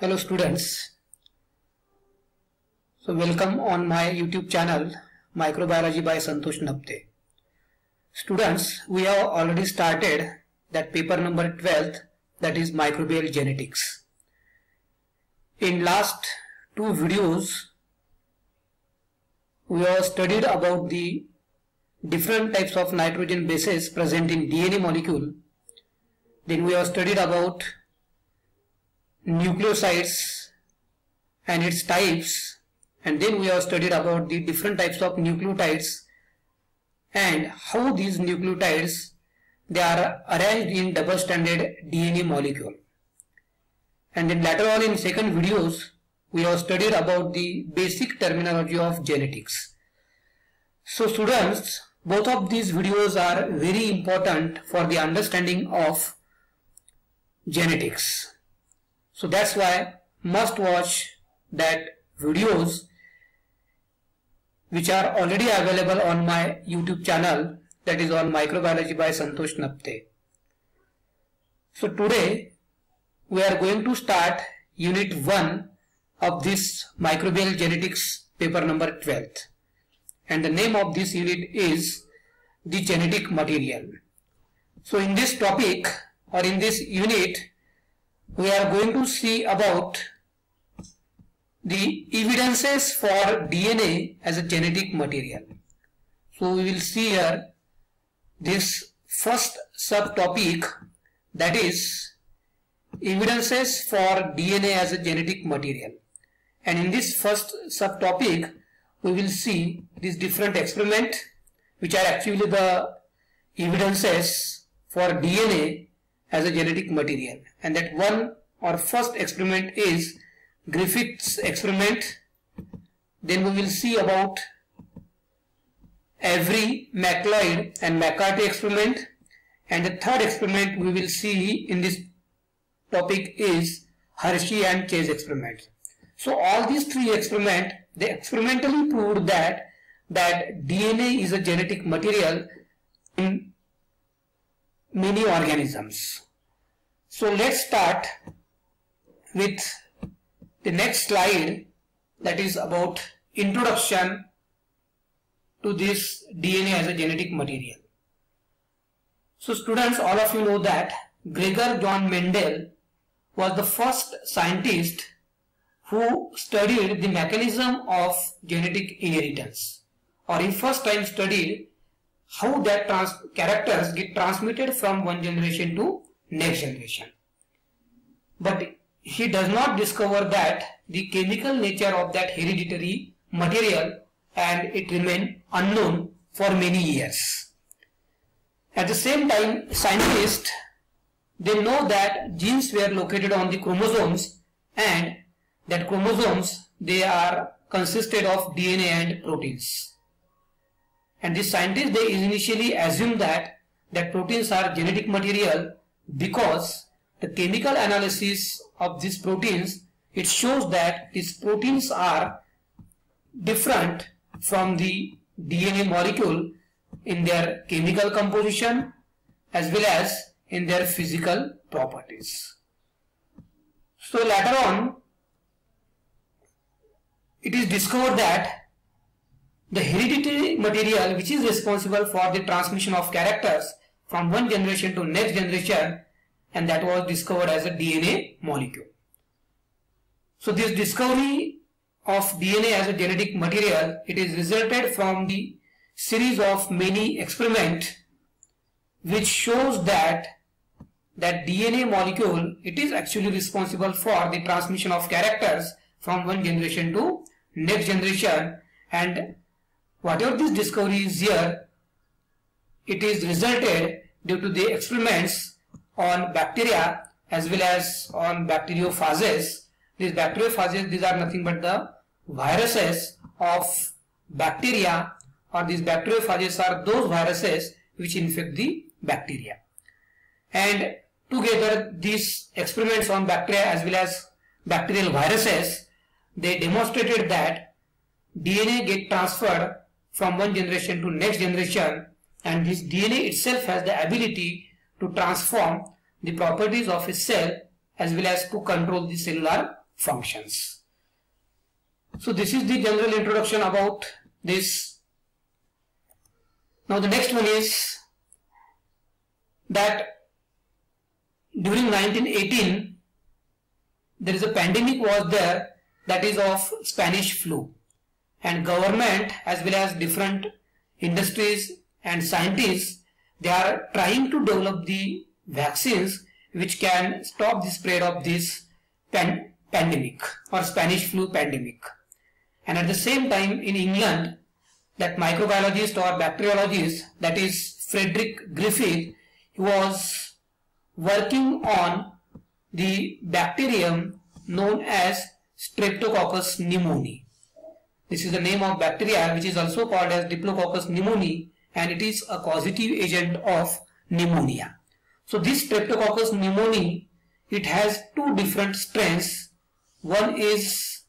Hello students. So welcome on my YouTube channel Microbiology by Santosh Napte. Students, we have already started that paper number 12th that is microbial genetics. In last two videos we have studied about the different types of nitrogen bases present in DNA molecule. Then we have studied about nucleosides and its types and then we have studied about the different types of nucleotides and how these nucleotides they are arranged in double stranded DNA molecule. And then later on in second videos we have studied about the basic terminology of genetics. So students both of these videos are very important for the understanding of genetics. So that's why must watch that videos which are already available on my YouTube channel that is on microbiology by Santosh Napte. So today we are going to start unit 1 of this microbial genetics paper number 12 and the name of this unit is the genetic material. So in this topic or in this unit we are going to see about the evidences for DNA as a genetic material. So we will see here this first subtopic that is evidences for DNA as a genetic material. And in this first subtopic we will see these different experiment which are actually the evidences for DNA as a genetic material. And that one or first experiment is Griffith's experiment. Then we will see about Avery MacLeod and McCarty experiment. And the third experiment we will see in this topic is Hershey and Chase experiment. So all these three experiments they experimentally proved that that DNA is a genetic material in many organisms. So let's start with the next slide that is about introduction to this DNA as a genetic material. So students all of you know that Gregor John Mendel was the first scientist who studied the mechanism of genetic inheritance or he first time studied how that characters get transmitted from one generation to next generation. But he does not discover that the chemical nature of that hereditary material and it remained unknown for many years. At the same time, scientists they know that genes were located on the chromosomes and that chromosomes they are consisted of DNA and proteins. And the scientists they initially assume that that proteins are genetic material because the chemical analysis of these proteins it shows that these proteins are different from the DNA molecule in their chemical composition as well as in their physical properties. So later on it is discovered that the hereditary material which is responsible for the transmission of characters from one generation to next generation and that was discovered as a DNA molecule. So this discovery of DNA as a genetic material, it is resulted from the series of many experiments which shows that that DNA molecule, it is actually responsible for the transmission of characters from one generation to next generation and whatever this discovery is here, it is resulted due to the experiments on bacteria as well as on bacteriophages. These bacteriophages, these are nothing but the viruses of bacteria or these bacteriophages are those viruses which infect the bacteria. And together these experiments on bacteria as well as bacterial viruses, they demonstrated that DNA get transferred from one generation to next generation and this DNA itself has the ability to transform the properties of a cell as well as to control the cellular functions. So this is the general introduction about this. Now the next one is that during 1918 there is a pandemic was there that is of Spanish flu and government as well as different industries and scientists they are trying to develop the vaccines which can stop the spread of this pan pandemic or Spanish flu pandemic. And at the same time in England, that microbiologist or bacteriologist, that is Frederick Griffith, he was working on the bacterium known as Streptococcus pneumoniae. This is the name of bacteria which is also called as Diplococcus pneumoniae and it is a causative agent of pneumonia. So this Streptococcus pneumoniae, it has two different strains. One is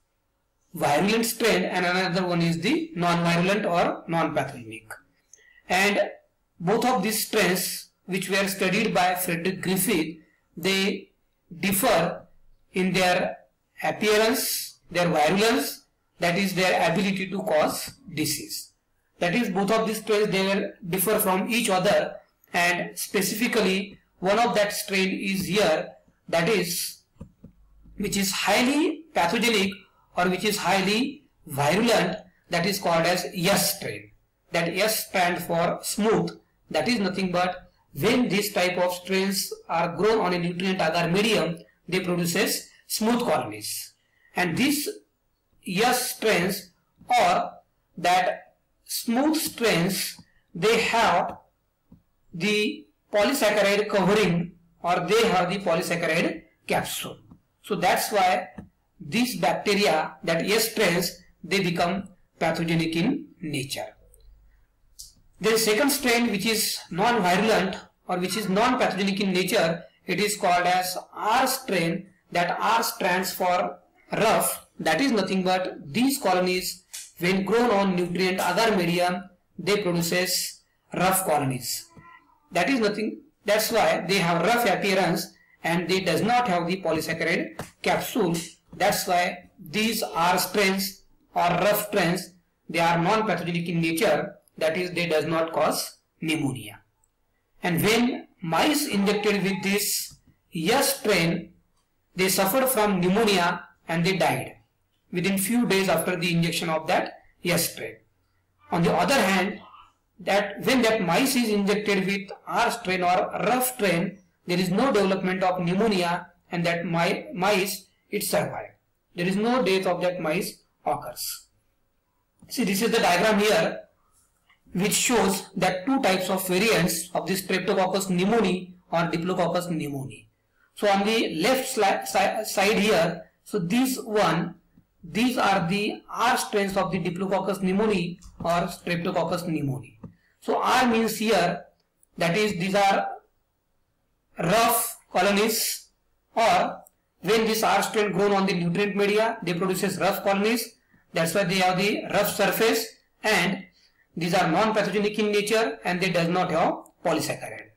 virulent strain and another one is the non-virulent or non-pathogenic. And both of these strains which were studied by Frederick Griffith, they differ in their appearance, their virulence, that is their ability to cause disease. That is both of these strains they will differ from each other and specifically one of that strain is here that is which is highly pathogenic or which is highly virulent that is called as S strain. That S stands for smooth that is nothing but when this type of strains are grown on a nutrient agar medium they produces smooth colonies and these S strains or that smooth strains they have the polysaccharide covering or they have the polysaccharide capsule. So that's why these bacteria that S strains they become pathogenic in nature. The second strain which is non-virulent or which is non-pathogenic in nature it is called as R strain that R stands for rough that is nothing but these colonies when grown on nutrient agar medium they produces rough colonies. That is nothing that's why they have rough appearance and they does not have the polysaccharide capsule. That's why these are strains or rough strains they are non-pathogenic in nature. That is they does not cause pneumonia. And when mice injected with this S strain they suffered from pneumonia and they died within few days after the injection of that S strain on the other hand that when that mice is injected with R strain or rough strain, there is no development of pneumonia and that mice it survived. There is no death of that mice occurs. See this is the diagram here which shows that two types of variants of this Streptococcus pneumoniae or Diplococcus pneumoniae. So on the left side here, so this one, these are the R strains of the Diplococcus pneumoniae or Streptococcus pneumoniae. So R means here that is these are rough colonies or when this R strain grown on the nutrient media they produces rough colonies that's why they have the rough surface and these are non-pathogenic in nature and they does not have polysaccharide.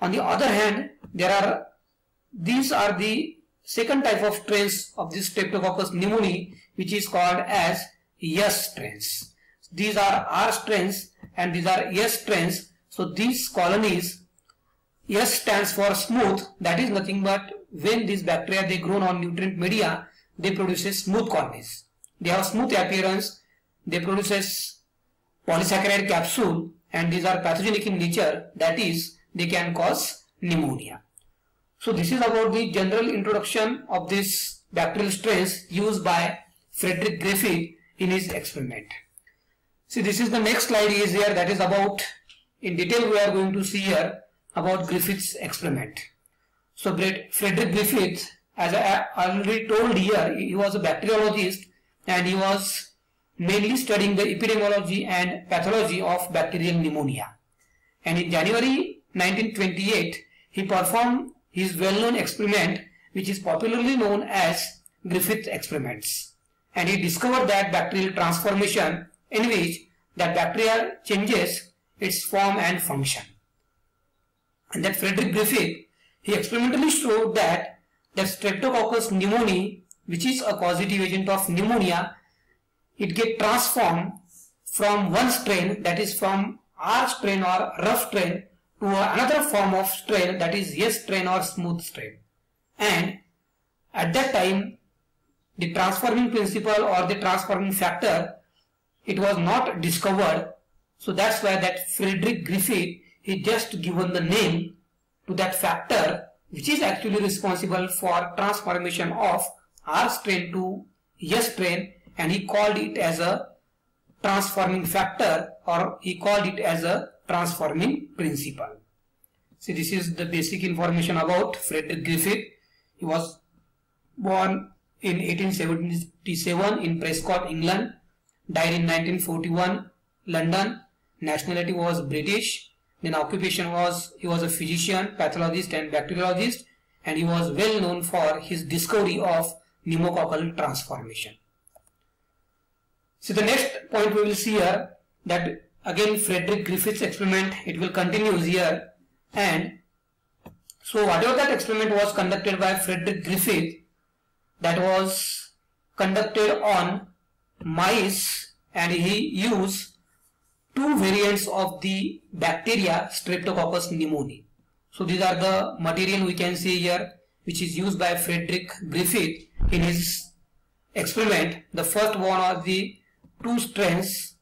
On the other hand there are these are the second type of strains of this Streptococcus pneumoniae which is called as S strains. These are R strains and these are S strains. So these colonies, S stands for smooth. That is nothing but when these bacteria they grown on nutrient media, they produce smooth colonies. They have smooth appearance. They produces polysaccharide capsule and these are pathogenic in nature. That is they can cause pneumonia. So this is about the general introduction of this bacterial strains used by Frederick Griffith in his experiment. See this is the next slide is here that is about in detail we are going to see here about Griffith's experiment. So Frederick Griffith as I already told here he was a bacteriologist and he was mainly studying the epidemiology and pathology of bacterial pneumonia. And in January 1928 he performed his well-known experiment which is popularly known as Griffith experiments. And he discovered that bacterial transformation in which the bacteria changes its form and function. And that Frederick Griffith, he experimentally showed that the Streptococcus pneumoniae which is a causative agent of pneumonia, it get transformed from one strain that is from R strain or rough strain to another form of strain that is S strain or smooth strain. And at that time, the transforming principle or the transforming factor, it was not discovered. So that's why that Frederick Griffith, he just given the name to that factor which is actually responsible for transformation of R strain to S strain and he called it as a transforming factor or he called it as a transforming principle. So this is the basic information about Frederick Griffith. He was born in 1877 in Prescott, England, died in 1941, London, nationality was British, then occupation was, he was a physician, pathologist and bacteriologist and he was well known for his discovery of pneumococcal transformation. So the next point we will see here that again Frederick Griffith's experiment, it will continue here and so whatever that experiment was conducted by Frederick Griffith that was conducted on mice and he used two variants of the bacteria Streptococcus pneumoniae. So these are the material we can see here which is used by Frederick Griffith in his experiment. The first one are the two strains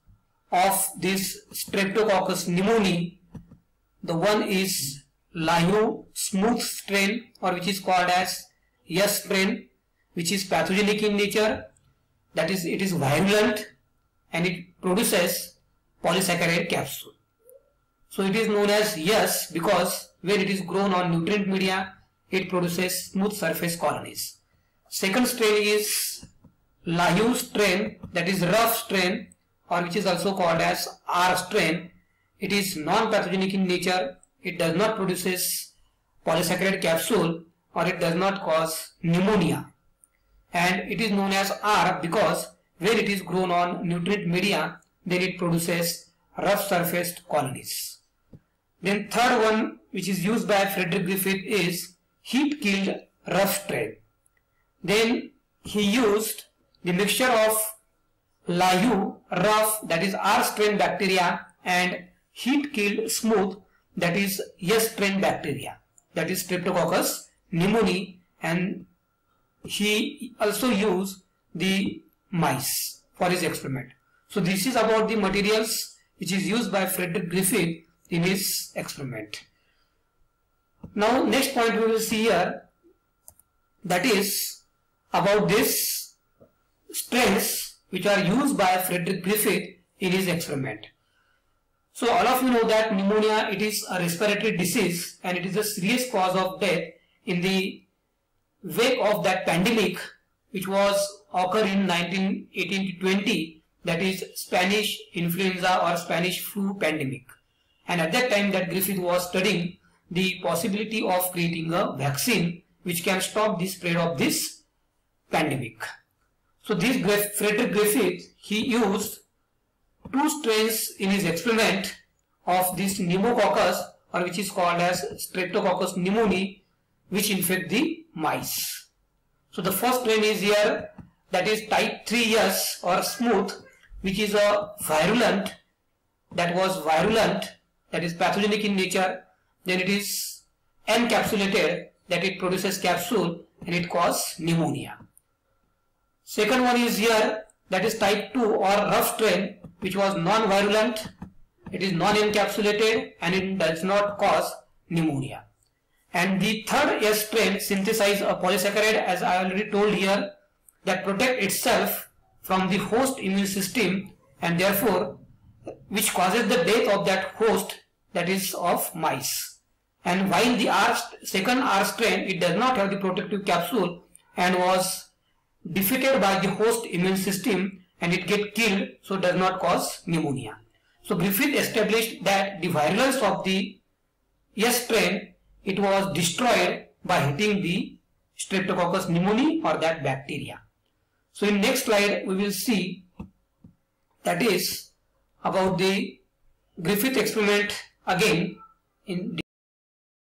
of this Streptococcus pneumoniae. The one is Layou smooth strain or which is called as S strain which is pathogenic in nature that is it is virulent and it produces polysaccharide capsule. So it is known as S because when it is grown on nutrient media, it produces smooth surface colonies. Second strain is Layou strain that is rough strain or which is also called as R strain. It is non-pathogenic in nature. It does not produces polysaccharide capsule or it does not cause pneumonia. And it is known as R because when it is grown on nutrient media, then it produces rough surfaced colonies. Then third one which is used by Frederick Griffith is heat killed rough strain. Then he used the mixture of Layou rough that is R strain bacteria and heat killed smooth that is S strain bacteria that is Streptococcus pneumoniae and he also used the mice for his experiment. So this is about the materials which is used by Frederick Griffith in his experiment. Now next point we will see here that is about this strains which are used by Frederick Griffith in his experiment. So all of you know that pneumonia it is a respiratory disease and it is a serious cause of death in the wake of that pandemic which was occurred in 1918 to 20 that is Spanish influenza or Spanish flu pandemic. And at that time that Griffith was studying the possibility of creating a vaccine which can stop the spread of this pandemic. So this Frederick Griffith, he used two strains in his experiment of this pneumococcus or which is called as Streptococcus pneumoniae which infect the mice. So the first strain is here that is type 3S or smooth which is a virulent that was virulent that is pathogenic in nature then it is encapsulated that it produces capsule and it causes pneumonia. Second one is here that is type 2 or rough strain which was non-virulent it is non-encapsulated and it does not cause pneumonia. And the third S strain synthesize a polysaccharide as I already told here that protect itself from the host immune system and therefore which causes the death of that host that is of mice. And while the R, second R strain, it does not have the protective capsule and was defeated by the host immune system and it get killed so does not cause pneumonia. So Griffith established that the virulence of the S strain, it was destroyed by hitting the Streptococcus pneumoniae or that bacteria. So in next slide we will see that is about the Griffith experiment again in